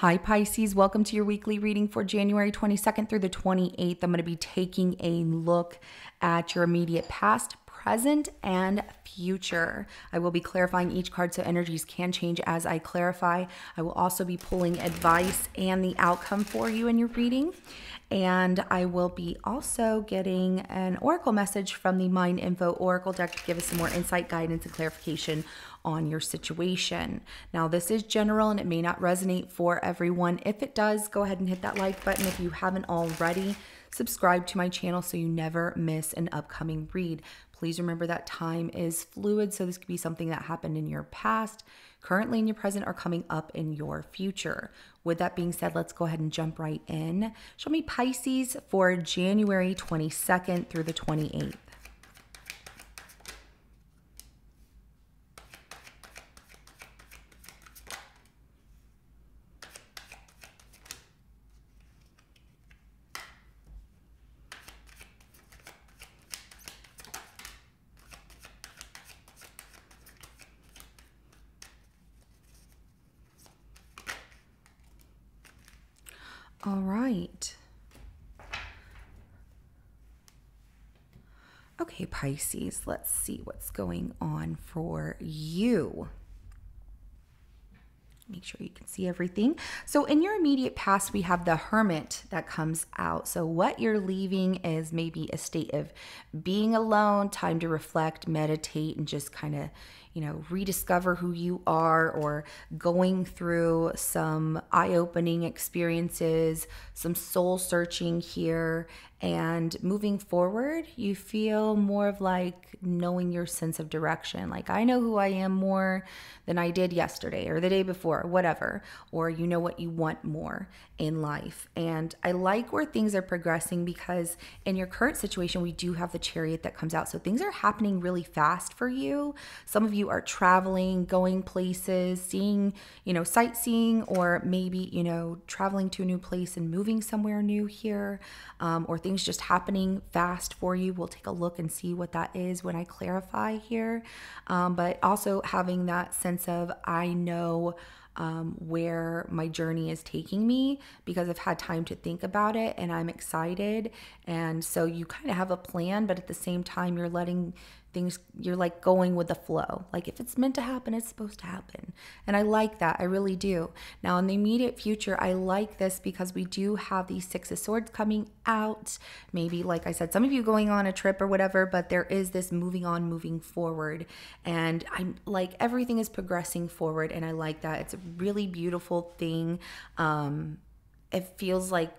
Hi, Pisces. Welcome to your weekly reading for January 22nd through the 28th. I'm going to be taking a look at your immediate past, present, and future. I will be clarifying each card so energies can change as I clarify. I will also be pulling advice and the outcome for you in your reading. And I will be also getting an oracle message from the Mind Info Oracle deck to give us some more insight, guidance, and clarification on your situation. Now, this is general and it may not resonate for everyone. If it does, go ahead and hit that like button if you haven't already. Subscribe to my channel so you never miss an upcoming read. Please remember that time is fluid, so this could be something that happened in your past, currently in your present, or coming up in your future. With that being said, let's go ahead and jump right in. Show me Pisces for January 22nd through the 28th. All right. Okay, Pisces, let's see what's going on for you. Make sure you can see everything. So, in your immediate past, we have the hermit that comes out. So, what you're leaving is maybe a state of being alone, time to reflect, meditate, and just kind of, you know, rediscover who you are or going through some eye opening experiences, some soul searching here. And moving forward, you feel more of like knowing your sense of direction. Like, I know who I am more than I did yesterday or the day before, whatever. Or you know what you want more in life. And I like where things are progressing because in your current situation, we do have the chariot that comes out. So things are happening really fast for you. Some of you are traveling, going places, seeing, you know, sightseeing, or maybe, you know, traveling to a new place and moving somewhere new here. Um, or things just happening fast for you. We'll take a look and see what that is when I clarify here. Um, but also having that sense of, I know. Um, where my journey is taking me because I've had time to think about it and I'm excited. And so you kind of have a plan, but at the same time, you're letting things you're like going with the flow. Like if it's meant to happen it's supposed to happen. And i like that. I really do. Now in the immediate future i like this because we do have these six of swords coming out. Maybe like i said some of you going on a trip or whatever but there is this moving on moving forward. And i'm like everything is progressing forward and i like that. It's a really beautiful thing. Um it feels like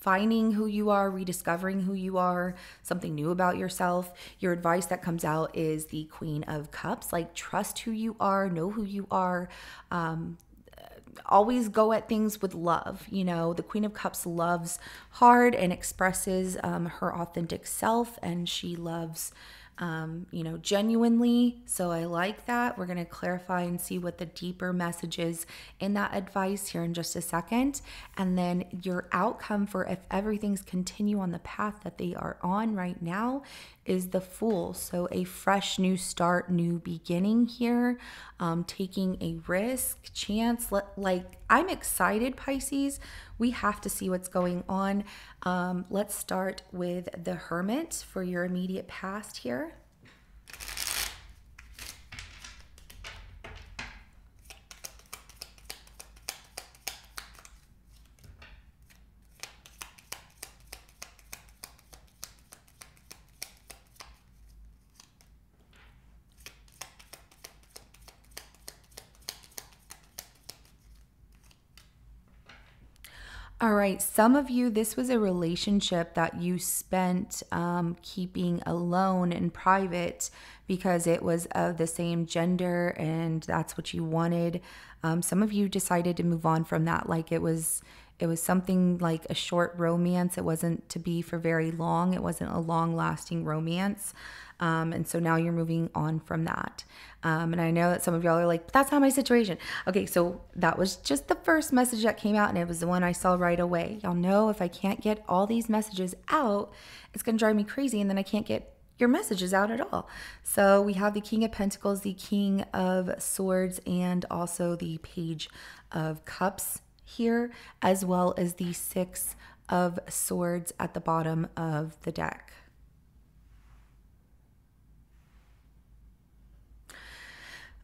finding who you are, rediscovering who you are, something new about yourself. Your advice that comes out is the Queen of Cups. Like, trust who you are, know who you are. Um, always go at things with love. You know, the Queen of Cups loves hard and expresses um, her authentic self, and she loves um, you know, genuinely. So I like that. We're going to clarify and see what the deeper message is in that advice here in just a second. And then your outcome for if everything's continue on the path that they are on right now is the Fool. So, a fresh new start, new beginning here, um, taking a risk, chance. Like, I'm excited, Pisces. We have to see what's going on. Um, let's start with the Hermit for your immediate past here. All right, some of you, this was a relationship that you spent um, keeping alone and private because it was of the same gender and that's what you wanted. Um, some of you decided to move on from that, like it was. It was something like a short romance. It wasn't to be for very long. It wasn't a long lasting romance. Um, and so now you're moving on from that. Um, and I know that some of y'all are like, that's not my situation. Okay, so that was just the first message that came out, and it was the one I saw right away. Y'all know if I can't get all these messages out, it's gonna drive me crazy, and then I can't get your messages out at all. So we have the King of Pentacles, the King of Swords, and also the Page of Cups here, as well as the Six of Swords at the bottom of the deck.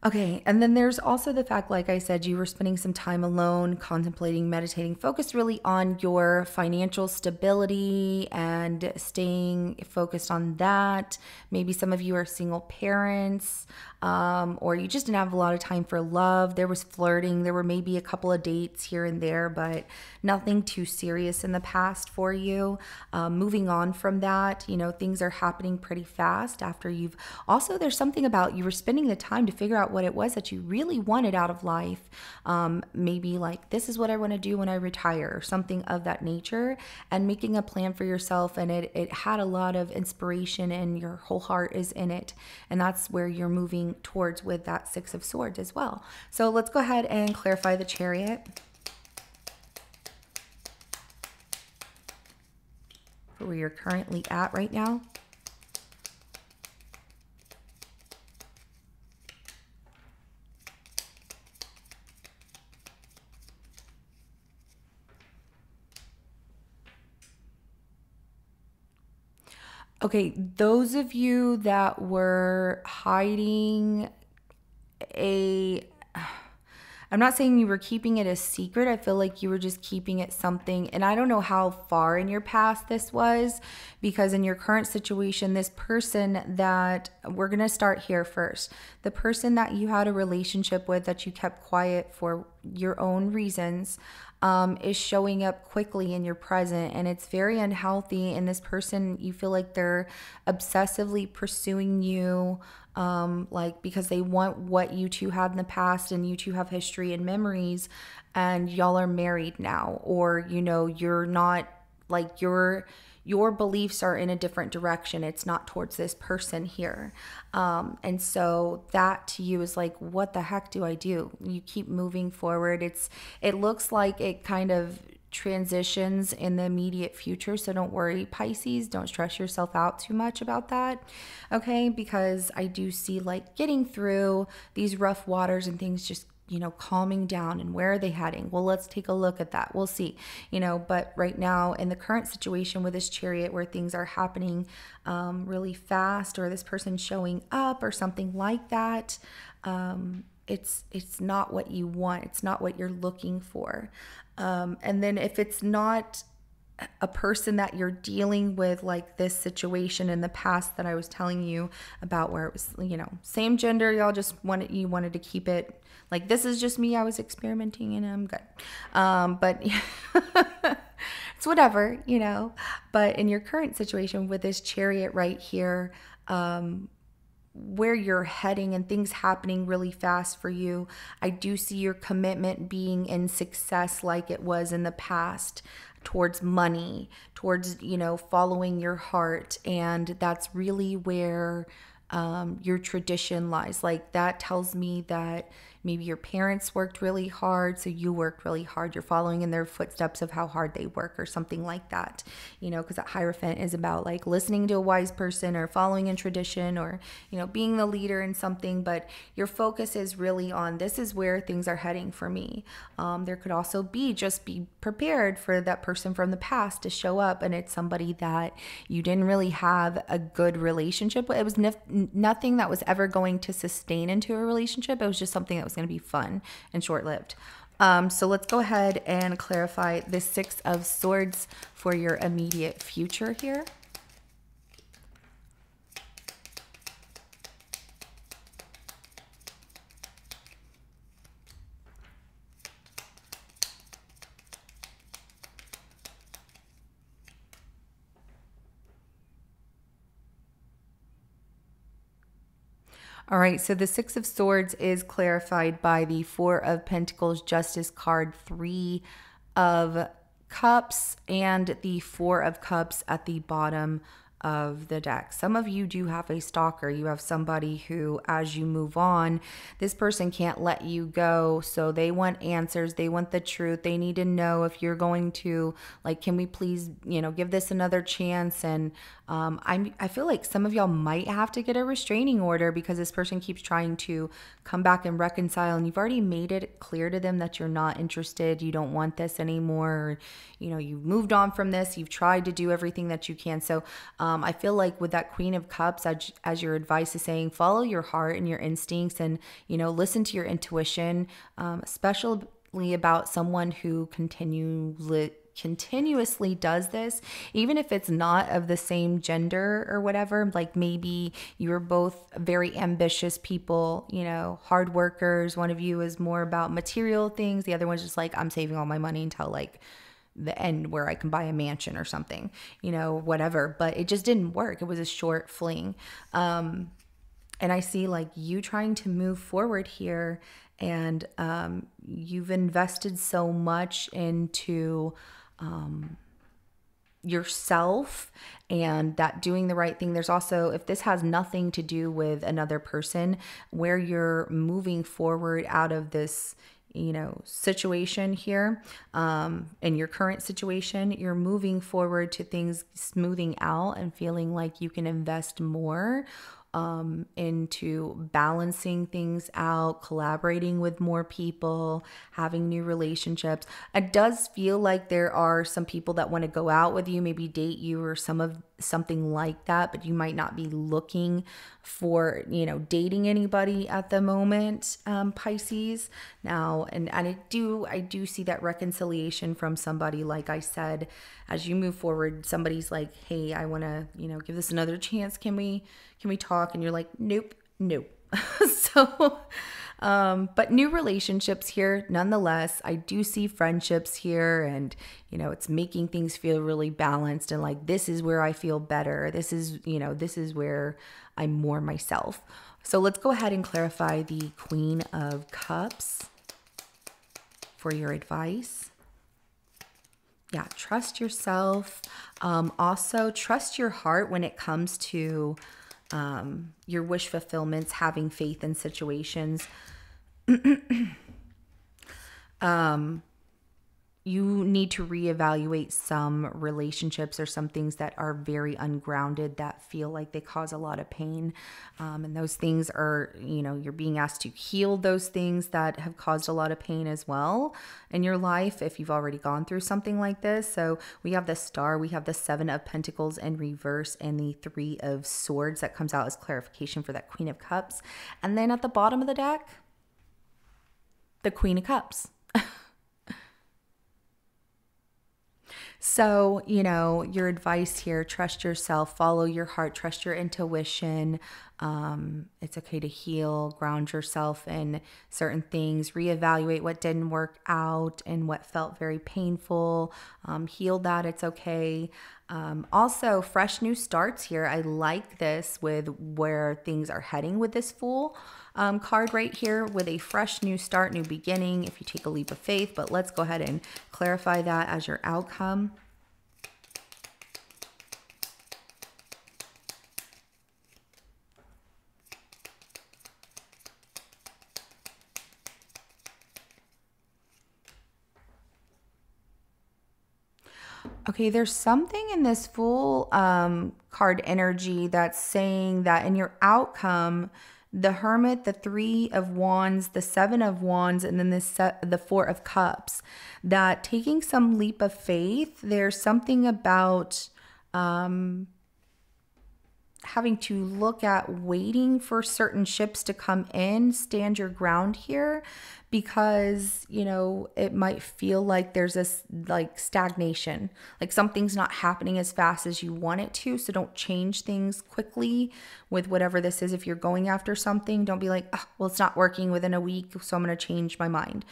Okay, and then there's also the fact, like I said, you were spending some time alone, contemplating, meditating, focused really on your financial stability and staying focused on that. Maybe some of you are single parents, um, or you just didn't have a lot of time for love. There was flirting, there were maybe a couple of dates here and there, but nothing too serious in the past for you. Um, moving on from that, you know, things are happening pretty fast after you've also, there's something about you were spending the time to figure out what it was that you really wanted out of life. Um, maybe like, this is what I want to do when I retire, or something of that nature, and making a plan for yourself. And it, it had a lot of inspiration, and your whole heart is in it. And that's where you're moving towards with that Six of Swords as well. So let's go ahead and clarify the chariot. Where you're currently at right now. Okay, those of you that were hiding a I'm not saying you were keeping it a secret. I feel like you were just keeping it something. And I don't know how far in your past this was because in your current situation, this person that we're going to start here first, the person that you had a relationship with that you kept quiet for your own reasons, um, is showing up quickly in your present and it's very unhealthy. And this person, you feel like they're obsessively pursuing you, um, like because they want what you two had in the past and you two have history and memories and y'all are married now, or you know, you're not like you're your beliefs are in a different direction. It's not towards this person here. Um, and so that to you is like, what the heck do I do? You keep moving forward. It's it looks like it kind of transitions in the immediate future. So don't worry, Pisces, don't stress yourself out too much about that. Okay, because I do see like getting through these rough waters and things just you know, calming down and where are they heading? Well, let's take a look at that. We'll see, you know, but right now in the current situation with this chariot where things are happening um, really fast or this person showing up or something like that, um, it's it's not what you want. It's not what you're looking for. Um, and then if it's not a person that you're dealing with like this situation in the past that I was telling you about where it was you know same gender y'all just wanted you wanted to keep it like this is just me I was experimenting and I'm good um but it's whatever you know but in your current situation with this chariot right here um where you're heading and things happening really fast for you. I do see your commitment being in success like it was in the past towards money, towards, you know, following your heart. And that's really where um, your tradition lies. Like that tells me that Maybe your parents worked really hard, so you worked really hard. You're following in their footsteps of how hard they work, or something like that. You know, because that Hierophant is about like listening to a wise person or following in tradition or, you know, being the leader in something. But your focus is really on this is where things are heading for me. Um, there could also be just be prepared for that person from the past to show up, and it's somebody that you didn't really have a good relationship with. It was nothing that was ever going to sustain into a relationship. It was just something that was going to be fun and short lived. Um, so let's go ahead and clarify the Six of Swords for your immediate future here. All right, so the Six of Swords is clarified by the Four of Pentacles Justice card, Three of Cups, and the Four of Cups at the bottom of the deck. Some of you do have a stalker. You have somebody who, as you move on, this person can't let you go. So they want answers. They want the truth. They need to know if you're going to, like, can we please, you know, give this another chance? And um, i I feel like some of y'all might have to get a restraining order because this person keeps trying to come back and reconcile. And you've already made it clear to them that you're not interested. You don't want this anymore. Or, you know, you've moved on from this. You've tried to do everything that you can. So, um, I feel like with that Queen of Cups, as, as your advice is saying, follow your heart and your instincts and, you know, listen to your intuition, um, especially about someone who continually continuously does this, even if it's not of the same gender or whatever, like maybe you're both very ambitious people, you know, hard workers. One of you is more about material things, the other one's just like, I'm saving all my money until like the end where I can buy a mansion or something, you know, whatever. But it just didn't work. It was a short fling. Um, and I see like you trying to move forward here, and um, you've invested so much into um, yourself and that doing the right thing. There's also, if this has nothing to do with another person, where you're moving forward out of this you know situation here um, in your current situation you're moving forward to things smoothing out and feeling like you can invest more um, into balancing things out, collaborating with more people, having new relationships. It does feel like there are some people that want to go out with you, maybe date you or some of something like that, but you might not be looking for, you know, dating anybody at the moment, um, Pisces. Now, and, and I do, I do see that reconciliation from somebody, like I said, as you move forward, somebody's like, hey, I want to, you know, give this another chance. Can we, can we talk? And you're like, nope, nope. so, um, but new relationships here, nonetheless. I do see friendships here, and you know, it's making things feel really balanced and like this is where I feel better. This is, you know, this is where I'm more myself. So let's go ahead and clarify the Queen of Cups for your advice yeah, trust yourself. Um, also, trust your heart when it comes to um, your wish fulfillments, having faith in situations. um, you need to reevaluate some relationships or some things that are very ungrounded that feel like they cause a lot of pain. Um, and those things are, you know, you're being asked to heal those things that have caused a lot of pain as well in your life if you've already gone through something like this. So we have the star, we have the seven of pentacles in reverse, and the three of swords that comes out as clarification for that queen of cups. And then at the bottom of the deck, the queen of cups. So, you know, your advice here trust yourself, follow your heart, trust your intuition. Um, it's okay to heal, ground yourself in certain things, reevaluate what didn't work out and what felt very painful. Um, heal that, it's okay. Um, also, fresh new starts here. I like this with where things are heading with this Fool um, card right here with a fresh new start, new beginning if you take a leap of faith. But let's go ahead and clarify that as your outcome. Okay, there's something in this Fool um, card energy that's saying that in your outcome, the hermit, the three of wands, the seven of wands, and then the se- the four of cups. That taking some leap of faith, there's something about um, having to look at waiting for certain ships to come in, stand your ground here because, you know, it might feel like there's this like stagnation, like something's not happening as fast as you want it to. So don't change things quickly with whatever this is. If you're going after something, don't be like, oh, well, it's not working within a week, so I'm going to change my mind.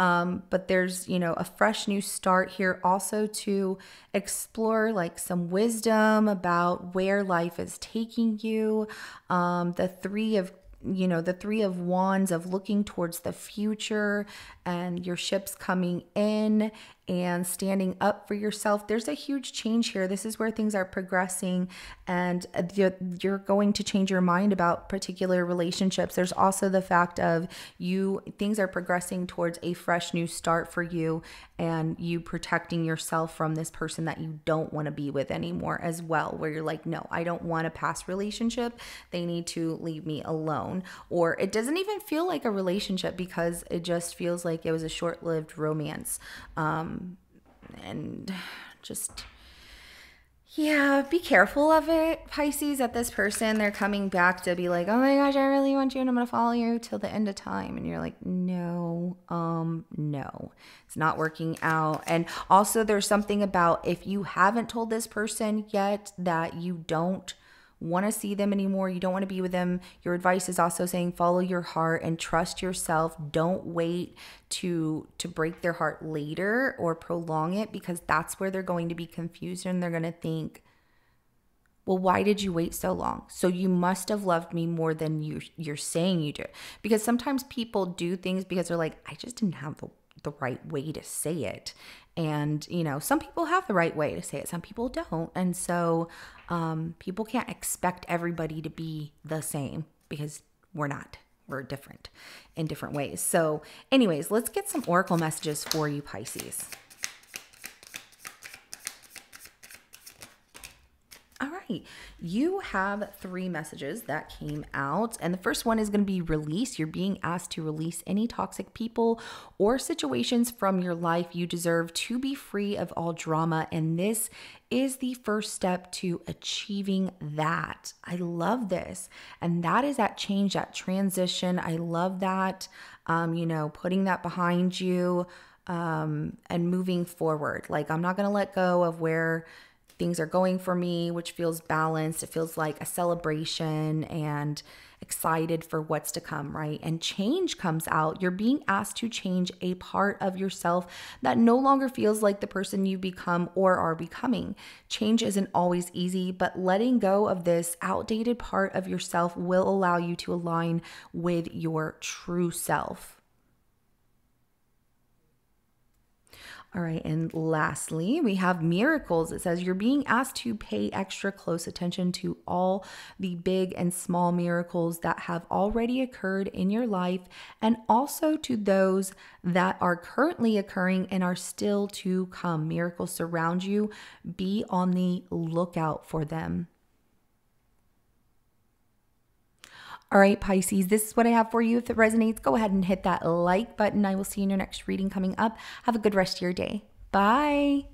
Um, but there's, you know, a fresh new start here also to explore like some wisdom about where life is taking you. Um, the three of you know, the three of wands of looking towards the future and your ships coming in and standing up for yourself. There's a huge change here. This is where things are progressing and you're going to change your mind about particular relationships. There's also the fact of you things are progressing towards a fresh new start for you and you protecting yourself from this person that you don't want to be with anymore as well where you're like, "No, I don't want a past relationship. They need to leave me alone." Or it doesn't even feel like a relationship because it just feels like it was a short-lived romance. Um and just yeah, be careful of it, Pisces. That this person, they're coming back to be like, oh my gosh, I really want you and I'm gonna follow you till the end of time. And you're like, no, um, no, it's not working out. And also, there's something about if you haven't told this person yet that you don't want to see them anymore, you don't want to be with them, your advice is also saying follow your heart and trust yourself. Don't wait to to break their heart later or prolong it because that's where they're going to be confused and they're going to think well why did you wait so long so you must have loved me more than you you're saying you do because sometimes people do things because they're like i just didn't have the the right way to say it. And, you know, some people have the right way to say it, some people don't. And so um, people can't expect everybody to be the same because we're not. We're different in different ways. So, anyways, let's get some oracle messages for you, Pisces. Right. You have three messages that came out. And the first one is going to be release. You're being asked to release any toxic people or situations from your life. You deserve to be free of all drama. And this is the first step to achieving that. I love this. And that is that change, that transition. I love that. Um, you know, putting that behind you um, and moving forward. Like, I'm not going to let go of where things are going for me, which feels balanced. It feels like a celebration and excited for what's to come, right? And change comes out. You're being asked to change a part of yourself that no longer feels like the person you become or are becoming. Change isn't always easy, but letting go of this outdated part of yourself will allow you to align with your true self. All right, and lastly, we have miracles. It says you're being asked to pay extra close attention to all the big and small miracles that have already occurred in your life, and also to those that are currently occurring and are still to come. Miracles surround you. Be on the lookout for them. All right, Pisces, this is what I have for you. If it resonates, go ahead and hit that like button. I will see you in your next reading coming up. Have a good rest of your day. Bye.